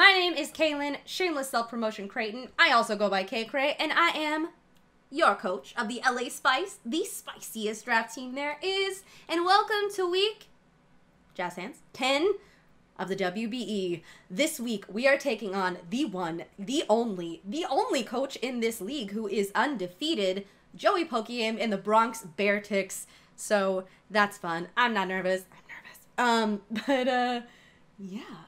My name is Kaylin, shameless self-promotion Creighton. I also go by Kaycreigh, and I am your coach of the LA Spice, the spiciest draft team there is. And welcome to week, jazz hands, 10 of the WBE. This week we are taking on the one, the only, the only coach in this league who is undefeated, Joey Pokeaim in the Bronx Beartics. So that's fun. I'm not nervous. I'm nervous. Um, but uh, yeah.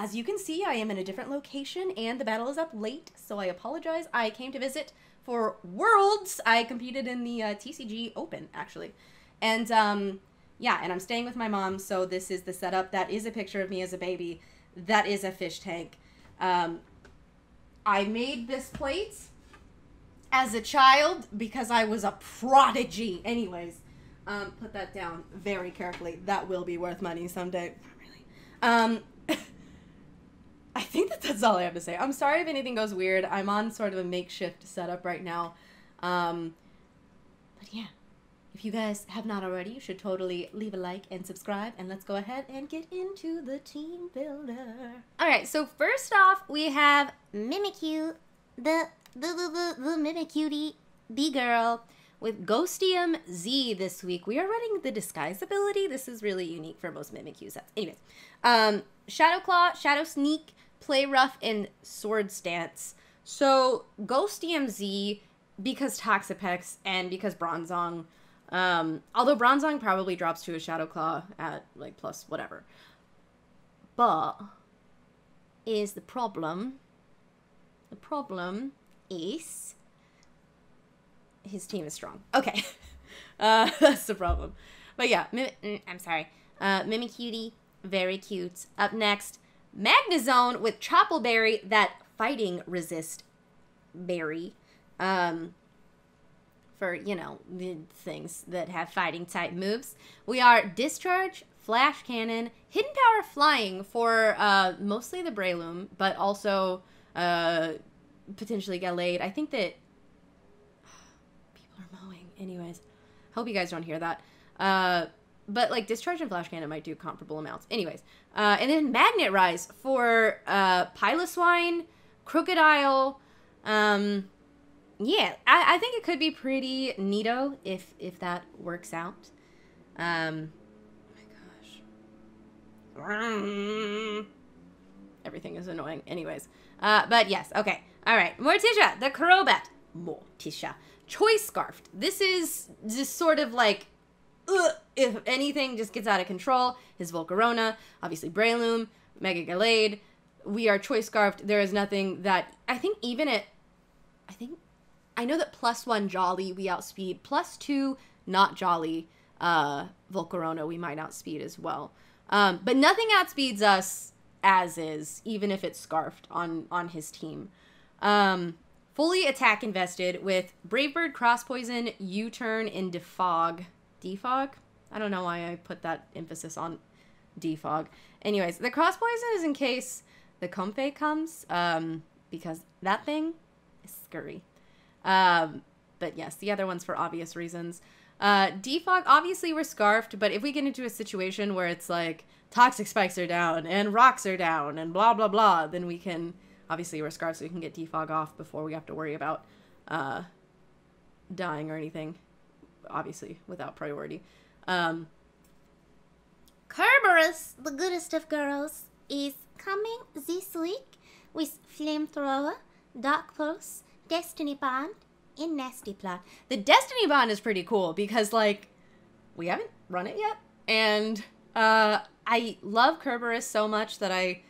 As you can see, I am in a different location and the battle is up late, so I apologize. I came to visit for Worlds. I competed in the uh, TCG Open, actually. And um, yeah, and I'm staying with my mom, so this is the setup. That is a picture of me as a baby. That is a fish tank. Um, I made this plate as a child because I was a prodigy. Anyways, um, put that down very carefully. That will be worth money someday. Not really. Um, I think that that's all I have to say. I'm sorry if anything goes weird. I'm on sort of a makeshift setup right now. Um, but yeah, if you guys have not already, you should totally leave a like and subscribe. And let's go ahead and get into the team builder. All right, so first off, we have Mimikyu, the the the the, the the girl with Ghostium Z this week. We are running the disguise ability. This is really unique for most Mimikyu sets. Anyways, um, Shadow Claw, Shadow Sneak, Play Rough, and Swords Dance. So Ghost Z, because Toxapex and because Bronzong, um, although Bronzong probably drops to a Shadow Claw at like plus whatever. But is the problem. The problem is his team is strong. Okay. Uh, that's the problem. But yeah, Mim- mm, I'm sorry. Uh, Mimicutie, very cute. Up next, Magnezone with Chople Berry, that fighting resist berry. Um, for, you know, the things that have fighting type moves. We are Discharge, Flash Cannon, Hidden Power Flying for uh, mostly the Breloom, but also uh, potentially Gallade. I think that people are mowing. Anyways, hope you guys don't hear that. Uh, but like Discharge and Flash Cannon might do comparable amounts. Anyways, uh, and then Magnet Rise for uh, Piloswine, Krookodile. Um, yeah, I, I think it could be pretty neato if if that works out. Um, oh my gosh. Everything is annoying. Anyways, uh, but yes, okay. All right, Morticia, the Crobat. Morticia. Choice Scarfed. This is just sort of like ugh, if anything just gets out of control, his Volcarona, obviously Breloom, Mega Gallade, we are choice scarfed. There is nothing that I think even at I think I know that plus one Jolly we outspeed, plus two not Jolly uh Volcarona we might outspeed as well. Um, but nothing outspeeds us as is, even if it's scarfed on on his team. Um, fully attack invested with Brave Bird, Cross Poison, U Turn, and Defog defog. I don't know why I put that emphasis on defog. Anyways, the cross poison is in case the Comfey comes, um, because that thing is scurry. Um, but yes, the other one's for obvious reasons. Uh, defog, obviously we're scarfed, but if we get into a situation where it's like toxic spikes are down and rocks are down and blah blah blah, then we can obviously we're scarfed, so we can get defog off before we have to worry about uh, dying or anything obviously without priority. Um, Kerberos, the goodest of girls, is coming this week with Flamethrower, Dark Pulse, Destiny Bond, and Nasty Plot. The Destiny Bond is pretty cool because, like, we haven't run it yet. And uh, I love Kerberos so much that I,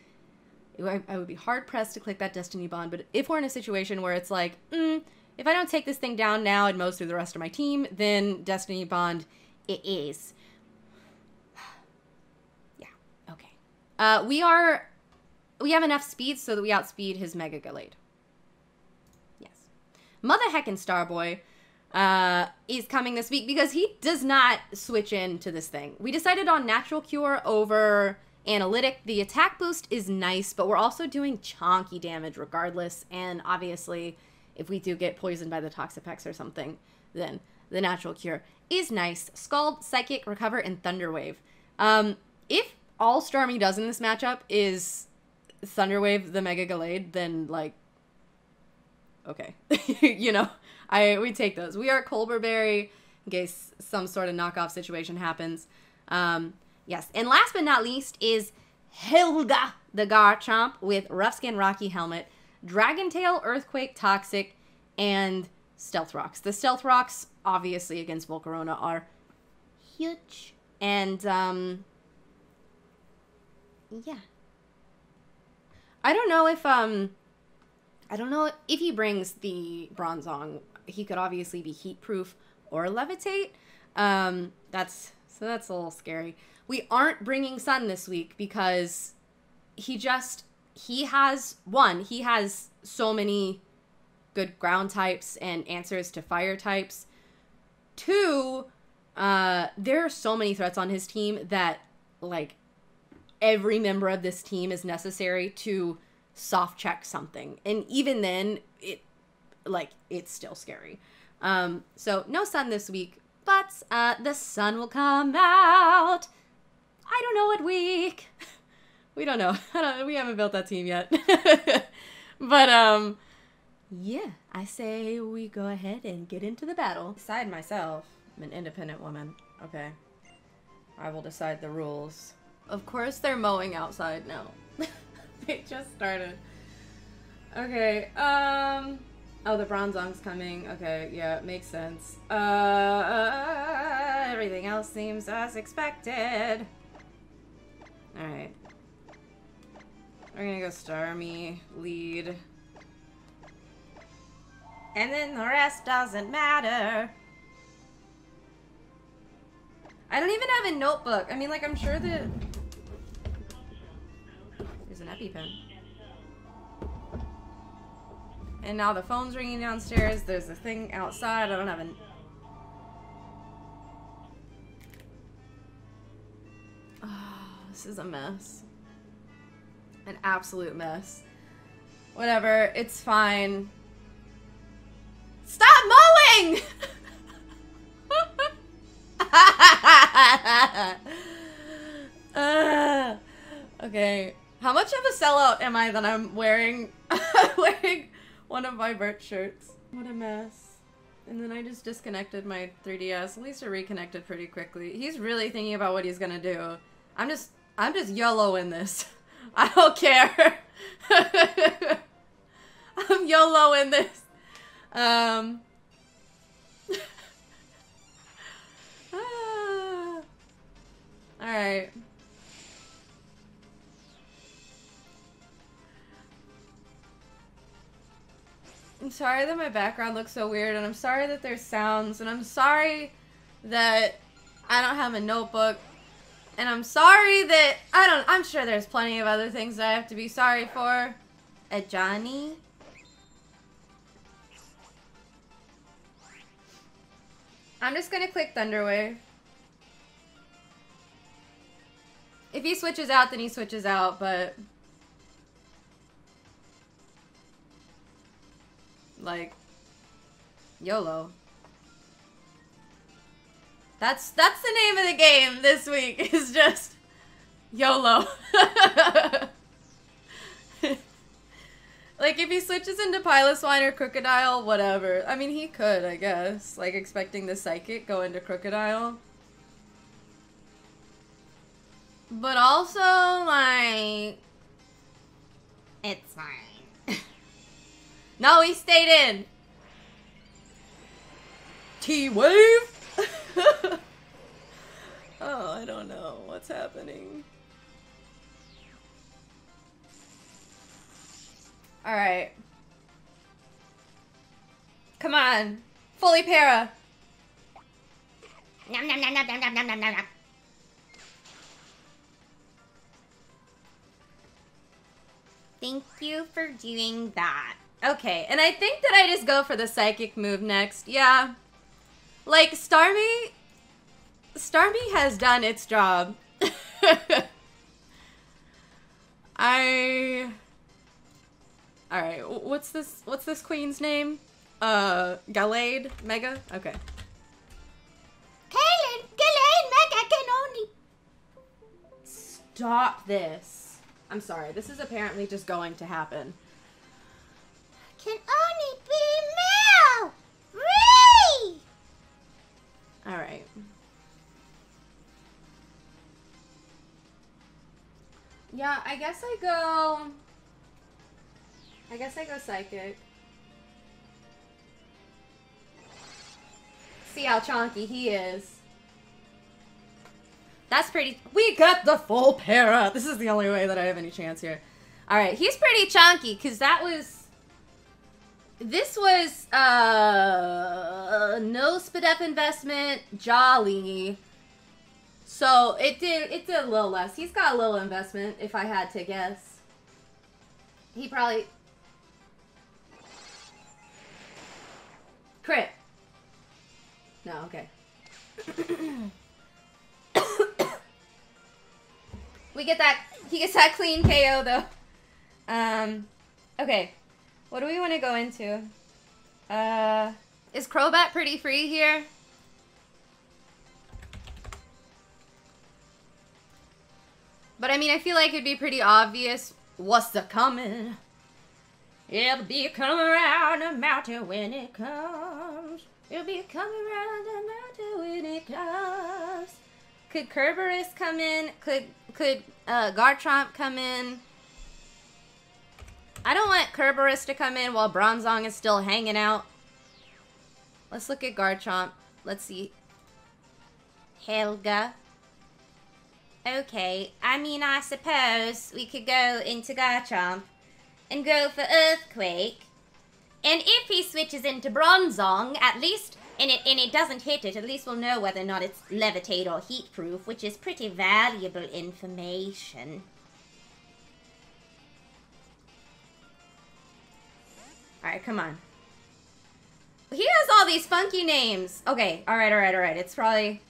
I, I would be hard pressed to click that Destiny Bond. But if we're in a situation where it's like, mm, if I don't take this thing down now and most of the rest of my team, then Destiny Bond it is. yeah, okay. Uh, we are, we have enough speed so that we outspeed his Mega Gallade. Yes. Mother heckin' Starboy uh, is coming this week because he does not switch into this thing. We decided on Natural Cure over Analytic. The attack boost is nice, but we're also doing chonky damage regardless, and obviously if we do get poisoned by the Toxapex or something, then the natural cure is nice. Scald, Psychic, Recover, and Thunderwave. Um, if all Starmie does in this matchup is Thunderwave the Mega Gallade, then like okay. you know, I we take those. We are Colbur Berry in case some sort of knockoff situation happens. Um, yes, and last but not least is Helga the Garchomp with Rough Skin Rocky Helmet, Dragon Tail, Earthquake, Toxic, and Stealth Rocks. The Stealth Rocks, obviously against Volcarona, are huge. And um, yeah. I don't know if um I don't know if he brings the Bronzong. He could obviously be heat proof or levitate. Um that's so that's a little scary. We aren't bringing Sun this week because he just he has one, he has so many good ground types and answers to fire types. Two, uh there are so many threats on his team that like every member of this team is necessary to soft check something. And even then, it like it's still scary. Um, so no sun this week, but uh, the sun will come out. I don't know what week. We don't know. I don't, we haven't built that team yet. but um, yeah, I say we go ahead and get into the battle. Decide myself. I'm an independent woman. Okay. I will decide the rules. Of course they're mowing outside now. they just started. Okay, um... Oh, the Bronzong's coming. Okay, yeah, makes sense. Uh, uh, everything else seems as expected. Alright. We're gonna go Starmie, lead. And then the rest doesn't matter. I don't even have a notebook. I mean, like, I'm sure that There's an EpiPen. And now the phone's ringing downstairs. There's a thing outside. I don't have an... Oh, this is a mess. An absolute mess. Whatever. It's fine. Stop mowing! uh, okay. How much of a sellout am I that I'm wearing wearing one of my Bert shirts? What a mess. And then I just disconnected my 3DS. At least I reconnected pretty quickly. He's really thinking about what he's gonna do. I'm just I'm just YOLO in this. I don't care. I'm YOLO in this. Um ah. Alright. I'm sorry that my background looks so weird, and I'm sorry that there's sounds, and I'm sorry that I don't have a notebook, and I'm sorry that I don't. I'm sure there's plenty of other things that I have to be sorry for. A Johnny. I'm just gonna click Thunderwave. If he switches out, then he switches out, but Like, YOLO. That's that's the name of the game this week. Is just YOLO. like if he switches into Piloswine or Krookodile, whatever. I mean, he could, I guess. Like expecting the Psychic go into Krookodile. But also, like, it's fine. No, he stayed in. T-Wave? oh, I don't know what's happening. Alright. Come on. Fully para. Nom, nom, nom, nom, nom, nom, nom, nom, nom. Thank you for doing that. Okay, and I think that I just go for the psychic move next. Yeah. Like, Starmie... Starmie has done its job. I... Alright, what's this, what's this queen's name? Uh, Gallade? Mega? Okay. Kaylin! Gallade Mega can only... Stop this. I'm sorry. This is apparently just going to happen. Can only All right. Yeah, I guess I go. I guess I go psychic. See how chonky he is. That's pretty. We got the full para. This is the only way that I have any chance here. All right, he's pretty chunky because that was. This was uh no SPDEF investment, jolly. So it did it did a little less. He's got a little investment, if I had to guess. He probably crit. No, okay. we get that. He gets that clean KO though. Um, okay. What do we want to go into? Uh, is Crobat pretty free here? But I mean, I feel like it'd be pretty obvious what's the coming. It'll be coming around the mountain when it comes. It'll be coming around the mountain when it comes. Could Kerberos come in? Could could uh, Garchomp come in? I don't want Kerberos to come in while Bronzong is still hanging out. Let's look at Garchomp. Let's see. Helga. Okay, I mean, I suppose we could go into Garchomp and go for Earthquake. And if he switches into Bronzong, at least, and it, and it doesn't hit it, at least we'll know whether or not it's Levitate or Heat-Proof, which is pretty valuable information. Alright, come on. He has all these funky names. Okay, alright, alright, alright. It's probably...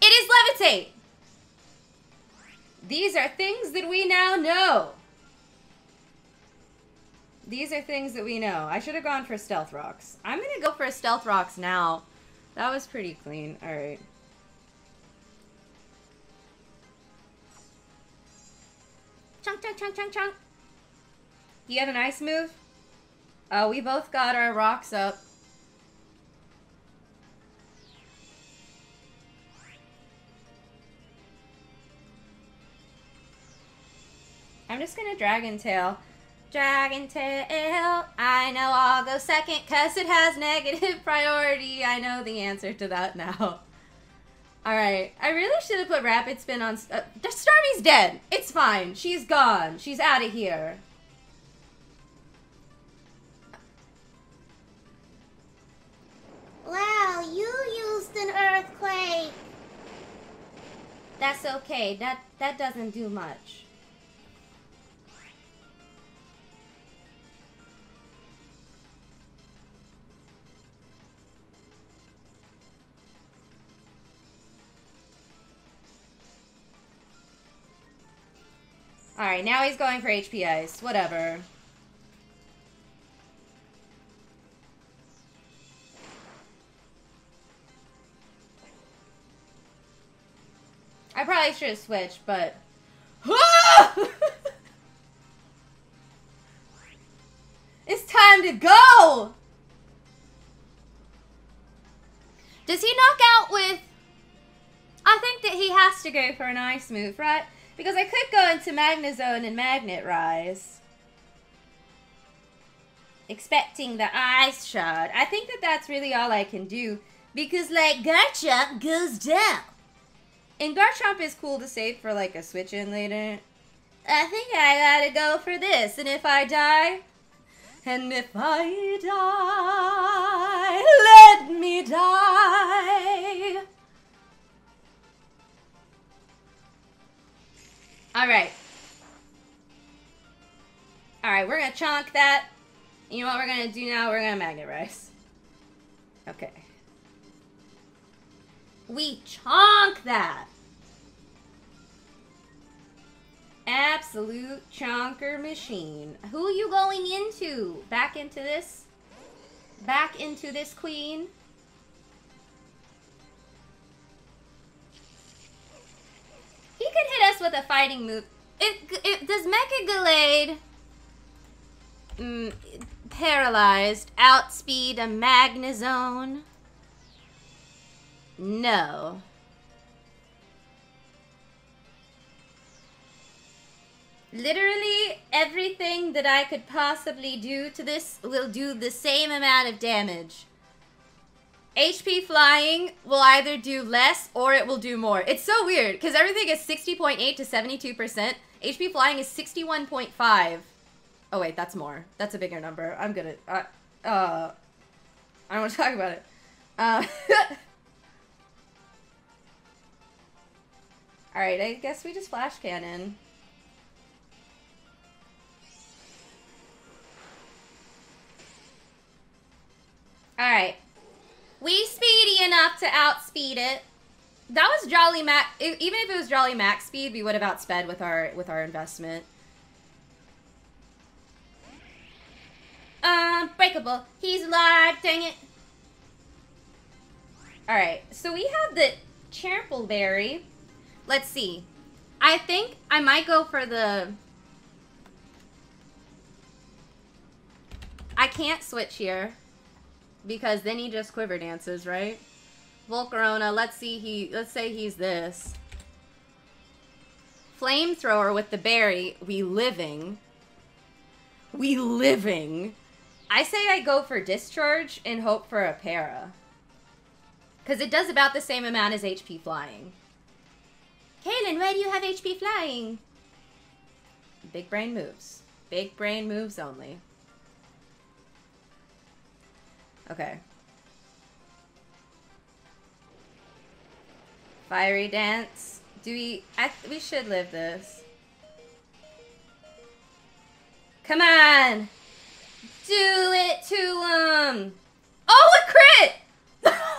It is Levitate! These are things that we now know. These are things that we know. I should have gone for Stealth Rocks. I'm going to go for Stealth Rocks now. That was pretty clean. Alright. Chunk, chunk, chunk, chunk, chunk. You have a nice move? Oh, we both got our rocks up. I'm just gonna Dragon Tail. Dragon Tail, I know I'll go second because it has negative priority. I know the answer to that now. Alright, I really should have put Rapid Spin on... Uh, Starmie's dead. It's fine. She's gone. She's out of here. Wow, you used an earthquake. That's okay. That that doesn't do much. Alright, now he's going for HP Ice. Whatever. I probably should have switched, but... it's time to go! Does he knock out with... I think that he has to go for an ice move, right? Because I could go into Magnezone and Magnet Rise. Expecting the Ice Shard. I think that that's really all I can do. Because, like, Garchomp goes down. And Garchomp is cool to save for, like, a switch in later. I think I gotta go for this. And if I die... And if I die, let me die. Alright. Alright, we're gonna chonk that. You know what we're gonna do now? We're gonna magnet rise. Okay. We chonk that! Absolute chonker machine. Who are you going into? Back into this? Back into this queen? He could hit us with a fighting move. It it, it does Mega Gallade mm, paralyzed outspeed a Magnezone? No. Literally everything that I could possibly do to this will do the same amount of damage. HP flying will either do less or it will do more. It's so weird because everything is 60.8 to 72%. HP flying is 61.5. Oh wait, that's more. That's a bigger number. I'm gonna, uh, uh, I don't want to talk about it. Uh, Alright, I guess we just flash cannon. Alright. We speedy enough to outspeed it. That was Jolly Max. Even if it was Jolly Max speed, we would have outsped with our with our investment. Unbreakable. He's alive. Dang it. All right. So we have the Berry. Let's see. I think I might go for the. I can't switch here. Because then he just quiver dances, right? Volcarona, let's see he let's say he's this. Flamethrower with the berry, we living. We living. I say I go for discharge and hope for a para. Because it does about the same amount as HP flying. Kaylin, why do you have HP flying? Big brain moves. Big brain moves only. Okay. Fiery dance. Do we... I, we should live this. Come on! Do it to him! Oh, a crit!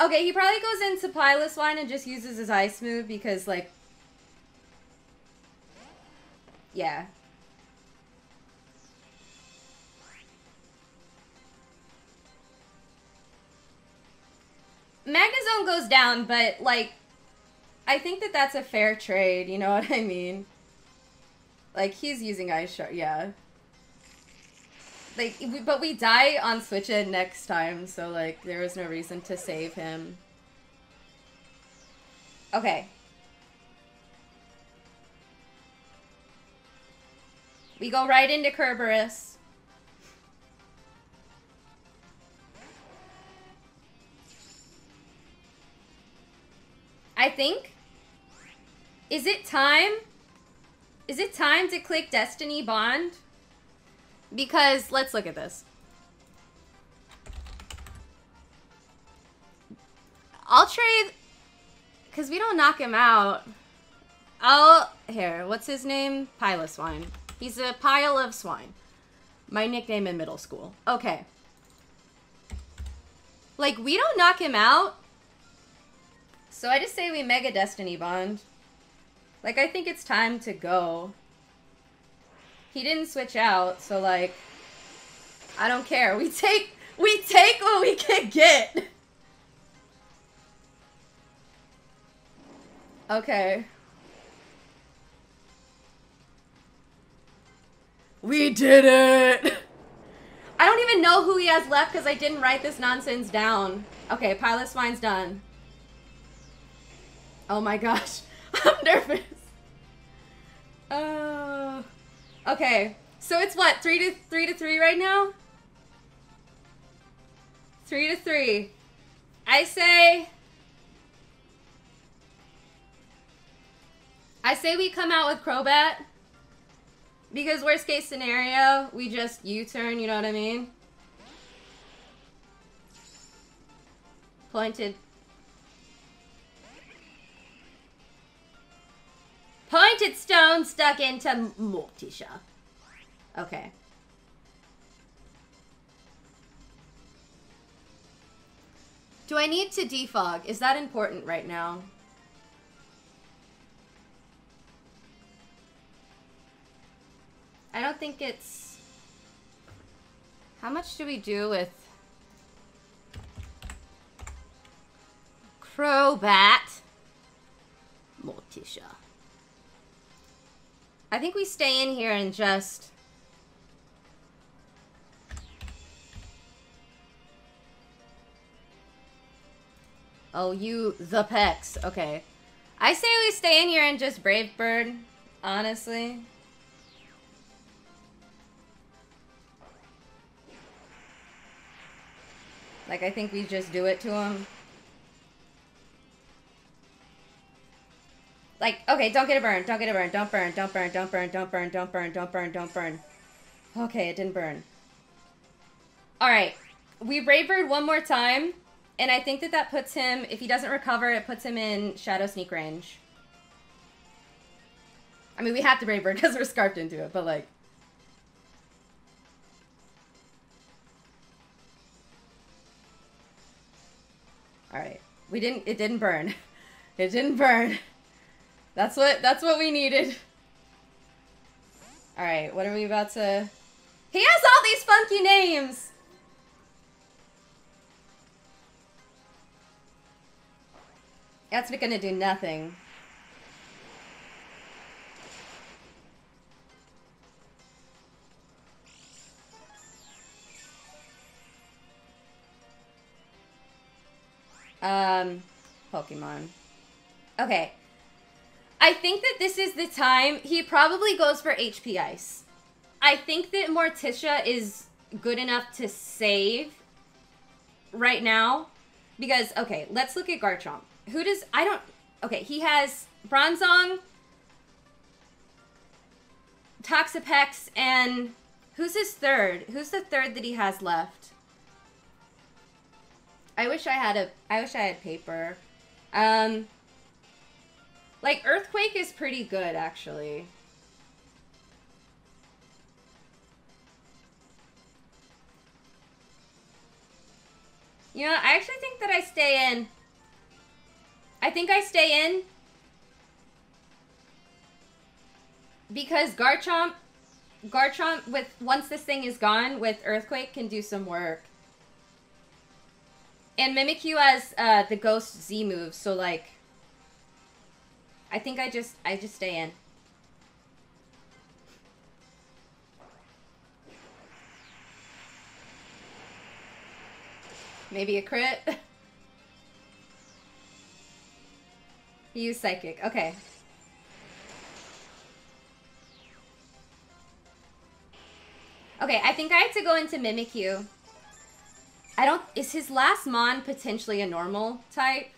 okay, he probably goes into Piloswine and just uses his ice move because, like... Yeah. Magnezone goes down, but, like, I think that that's a fair trade, you know what I mean? Like, he's using Ice Shard, yeah. Like, we, but we die on Switch It next time, so, like, there was no reason to save him. Okay. We go right into Kerberos. I think. Is it time? Is it time to click Destiny Bond? Because, let's look at this. I'll trade... Because we don't knock him out. I'll... Here, what's his name? Pile of swine. He's a pile of swine. My nickname in middle school. Okay. Like, we don't knock him out. So I just say we Mega Destiny Bond. Like, I think it's time to go. He didn't switch out, so like, I don't care. We take, we take what we can get. Okay. We did it! I don't even know who he has left because I didn't write this nonsense down. Okay, Piloswine's done. Oh my gosh. I'm nervous. Uh, okay. So it's what? Three to three to three right now? Three to three. I say... I say we come out with Crobat. Because worst case scenario, we just U-turn, you know what I mean? Pointed Pointed stone stuck into Morticia. Okay. Do I need to defog? Is that important right now? I don't think it's... How much do we do with... Crobat? Morticia. I think we stay in here and just... Oh, you, the pecs. Okay. I say we stay in here and just Brave Bird, honestly. Like, I think we just do it to him. Like, okay, don't get a burn, don't get a burn, don't burn, don't burn, don't burn, don't burn, don't burn, don't burn, don't burn. Okay, it didn't burn. Alright, we Brave Bird one more time, and I think that that puts him, if he doesn't recover, it puts him in Shadow Sneak range. I mean, we have to Brave Bird because we're scarfed into it, but like... Alright, we didn't, it didn't burn. It didn't burn. That's what that's what we needed. Alright, what are we about to... He has all these funky names! That's gonna do nothing. Um, Pokemon. Okay, I think that this is the time he probably goes for HP Ice. I think that Morticia is good enough to save right now because okay, let's look at Garchomp. Who does I don't okay, he has Bronzong, Toxapex, and who's his third? Who's the third that he has left? I wish I had a I wish I had paper. Um like, Earthquake is pretty good, actually. You know, I actually think that I stay in. I think I stay in. Because Garchomp, Garchomp, with once this thing is gone, with Earthquake, can do some work. And Mimikyu has uh, the Ghost Z move, so like... I think I just I just stay in. Maybe a crit. he used psychic. Okay. Okay, I think I have to go into Mimikyu. I don't... Is his last Mon potentially a normal type?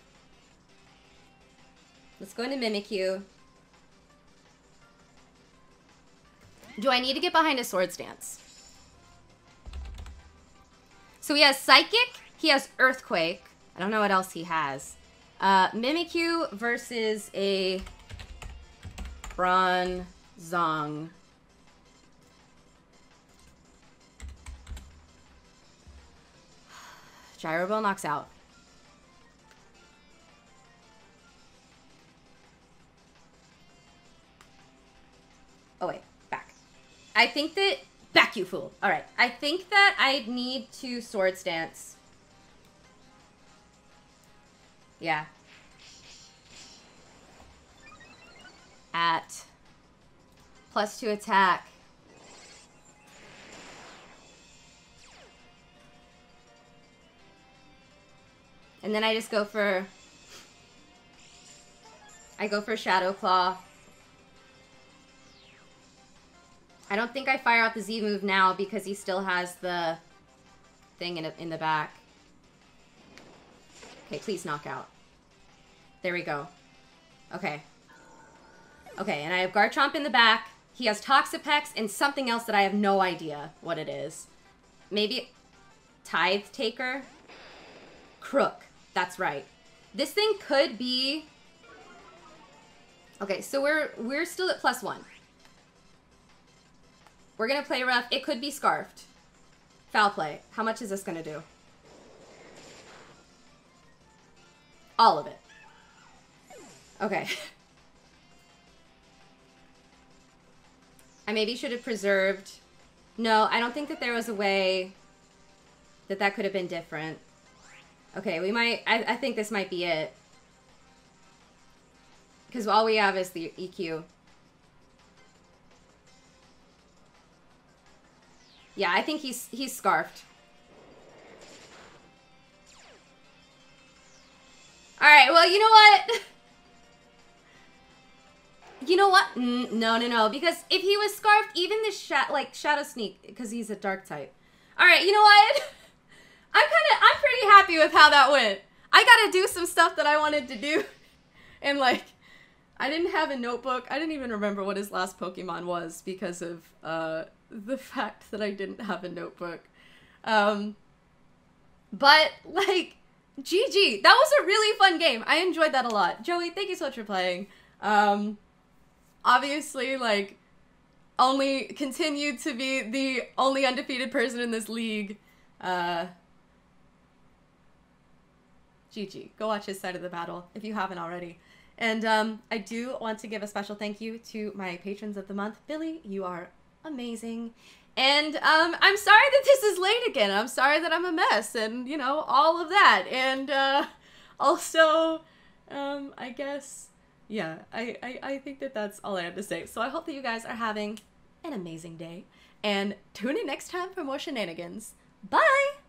Let's go into Mimikyu. Do I need to get behind a Swords Dance? So he has Psychic. He has Earthquake. I don't know what else he has. Uh, Mimikyu versus a Bronzong. Gyro Ball knocks out. Oh, wait. Back. I think that... Back, you fool. All right. I think that I need to Swords Dance. Yeah. At plus two attack. And then I just go for... I go for Shadow Claw. I don't think I fire out the Z move now because he still has the thing in, in the back. Okay, please knock out. There we go. Okay. Okay, and I have Garchomp in the back. He has Toxapex and something else that I have no idea what it is. Maybe Tithe Taker? Crook. That's right. This thing could be... Okay, so we're we're still at plus one. We're going to play rough. It could be scarfed. Foul play. How much is this going to do? All of it. Okay. I maybe should have preserved... No, I don't think that there was a way that that could have been different. Okay, we might... I, I think this might be it. Because all we have is the EQ. Yeah, I think he's he's scarfed. Alright, well, you know what? You know what? No, no, no. Because if he was scarfed, even the sha like Shadow Sneak, because he's a dark type. Alright, you know what? I'm kind of, I'm pretty happy with how that went. I gotta do some stuff that I wanted to do. And like, I didn't have a notebook. I didn't even remember what his last Pokemon was because of uh, the fact that I didn't have a notebook. Um, but like, GG. That was a really fun game. I enjoyed that a lot. Joey, thank you so much for playing. Um, obviously, like, only continued to be the only undefeated person in this league. Uh, GG. Go watch his side of the battle if you haven't already. And um, I do want to give a special thank you to my patrons of the month. Billy, you are amazing. And um, I'm sorry that this is late again. I'm sorry that I'm a mess and, you know, all of that. And uh, also, um, I guess, yeah, I, I, I think that that's all I have to say. So I hope that you guys are having an amazing day. And tune in next time for more shenanigans. Bye!